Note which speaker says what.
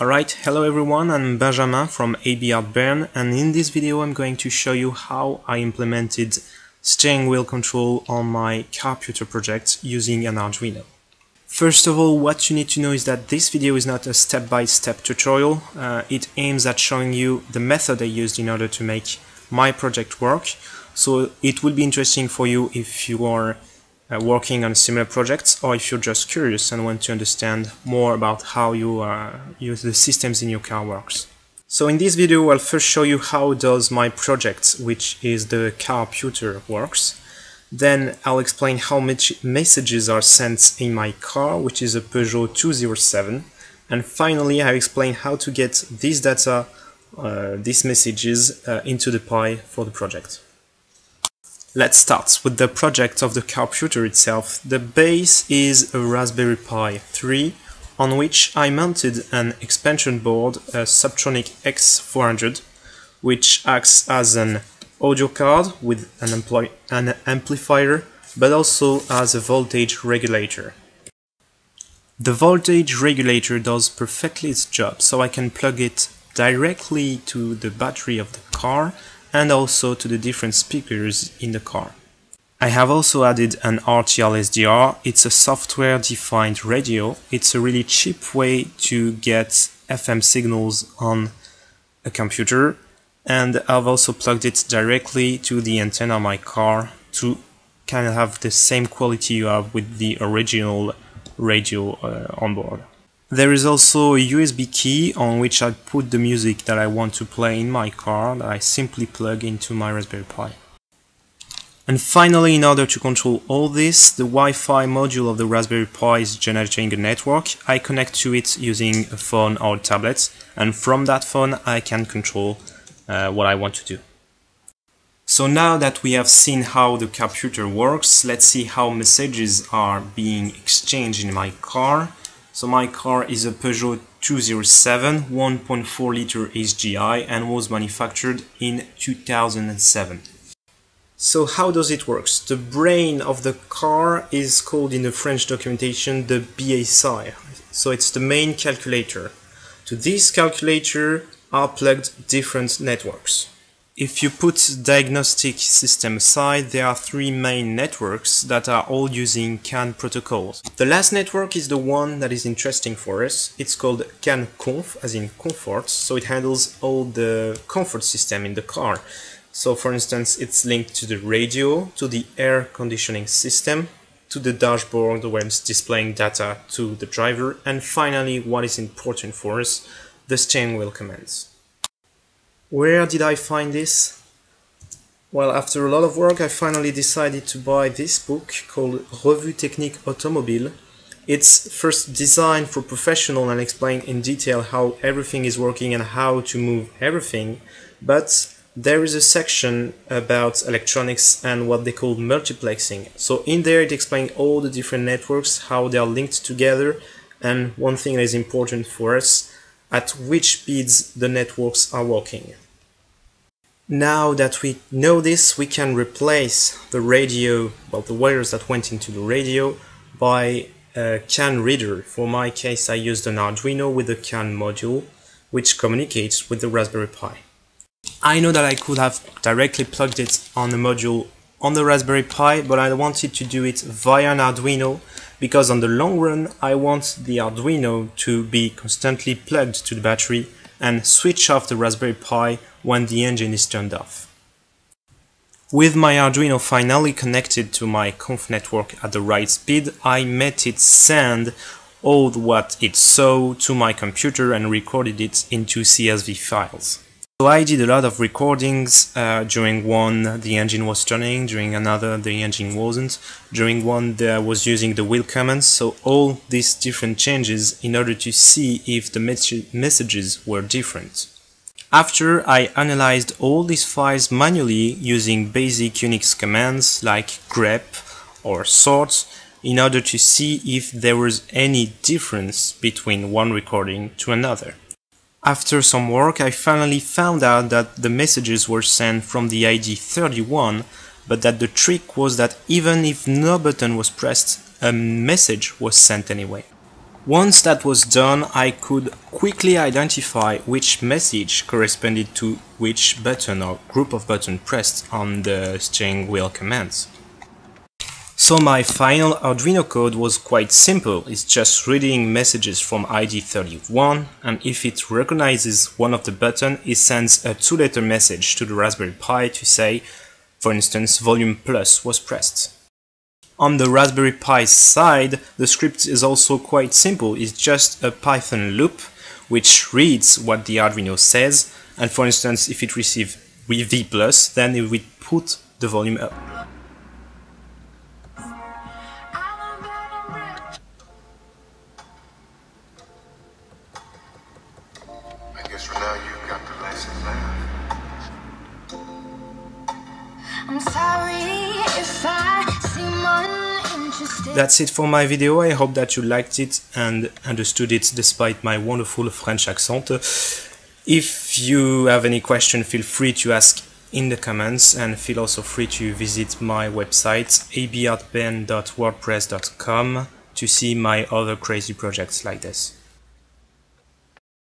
Speaker 1: Alright, hello everyone, I'm Benjamin from AB Art Ben and in this video I'm going to show you how I implemented steering wheel control on my carputer project using an Arduino. First of all, what you need to know is that this video is not a step-by-step -step tutorial. Uh, it aims at showing you the method I used in order to make my project work. So it will be interesting for you if you are uh, working on similar projects or if you're just curious and want to understand more about how you uh, use the systems in your car works. So in this video I'll first show you how does my project, which is the carputer, works. Then I'll explain how much messages are sent in my car, which is a Peugeot 207. And finally I'll explain how to get this data, uh, these messages, uh, into the Pi for the project. Let's start with the project of the carputer itself. The base is a Raspberry Pi 3 on which I mounted an expansion board, a Suptronic X400, which acts as an audio card with an, an amplifier, but also as a voltage regulator. The voltage regulator does perfectly its job, so I can plug it directly to the battery of the car and also to the different speakers in the car. I have also added an RTL SDR. It's a software defined radio. It's a really cheap way to get FM signals on a computer and I've also plugged it directly to the antenna of my car to kind of have the same quality you have with the original radio uh, on board. There is also a USB key on which I put the music that I want to play in my car that I simply plug into my Raspberry Pi. And finally, in order to control all this, the Wi-Fi module of the Raspberry Pi is generating a network. I connect to it using a phone or tablet, and from that phone I can control uh, what I want to do. So now that we have seen how the carputer works, let's see how messages are being exchanged in my car. So my car is a Peugeot 207 1.4 liter HDI and was manufactured in 2007. So how does it work? The brain of the car is called in the French documentation the BSI. So it's the main calculator. To this calculator are plugged different networks. If you put diagnostic system aside, there are three main networks that are all using CAN protocols. The last network is the one that is interesting for us. It's called CAN Conf, as in comfort, so it handles all the comfort system in the car. So for instance, it's linked to the radio, to the air conditioning system, to the dashboard where it's displaying data to the driver, and finally, what is important for us, the steering wheel commands. Where did I find this? Well, after a lot of work, I finally decided to buy this book called Revue Technique Automobile. It's first designed for professional and explain in detail how everything is working and how to move everything, but there is a section about electronics and what they call multiplexing. So in there it explains all the different networks, how they are linked together, and one thing that is important for us, at which speeds the networks are working. Now that we know this, we can replace the radio, well, the wires that went into the radio by a CAN reader. For my case, I used an Arduino with a CAN module, which communicates with the Raspberry Pi. I know that I could have directly plugged it on the module on the Raspberry Pi, but I wanted to do it via an Arduino because on the long run, I want the Arduino to be constantly plugged to the battery and switch off the Raspberry Pi when the engine is turned off. With my Arduino finally connected to my conf network at the right speed, I made it send all what it saw to my computer and recorded it into CSV files. So I did a lot of recordings. Uh, during one, the engine was turning. During another, the engine wasn't. During one, I was using the wheel commands. So all these different changes in order to see if the messages were different. After I analyzed all these files manually using basic Unix commands like grep or sort in order to see if there was any difference between one recording to another. After some work, I finally found out that the messages were sent from the ID 31, but that the trick was that even if no button was pressed, a message was sent anyway. Once that was done, I could quickly identify which message corresponded to which button or group of buttons pressed on the steering wheel commands. So my final Arduino code was quite simple, it's just reading messages from ID31 and if it recognizes one of the buttons, it sends a two-letter message to the Raspberry Pi to say, for instance, volume plus was pressed. On the Raspberry Pi side, the script is also quite simple. It's just a Python loop which reads what the Arduino says, and for instance, if it receives V+, then it will put the volume up. That's it for my video, I hope that you liked it and understood it despite my wonderful French accent. If you have any question, feel free to ask in the comments and feel also free to visit my website abartben.wordpress.com to see my other crazy projects like this.